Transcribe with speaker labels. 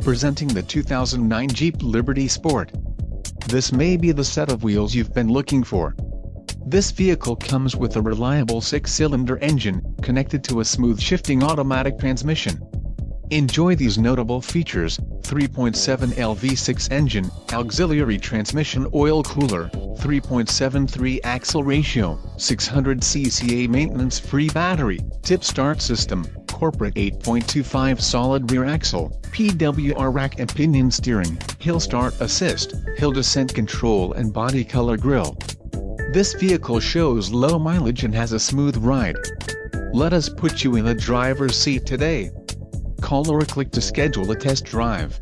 Speaker 1: Presenting the 2009 Jeep Liberty Sport. This may be the set of wheels you've been looking for. This vehicle comes with a reliable six-cylinder engine, connected to a smooth shifting automatic transmission. Enjoy these notable features, 3.7L V6 engine, auxiliary transmission oil cooler, 3.73 axle ratio, 600 cca maintenance-free battery, tip start system, corporate 8.25 solid rear axle, PWR rack and pinion steering, hill start assist, hill descent control and body color grille. This vehicle shows low mileage and has a smooth ride. Let us put you in the driver's seat today. Call or click to schedule a test drive.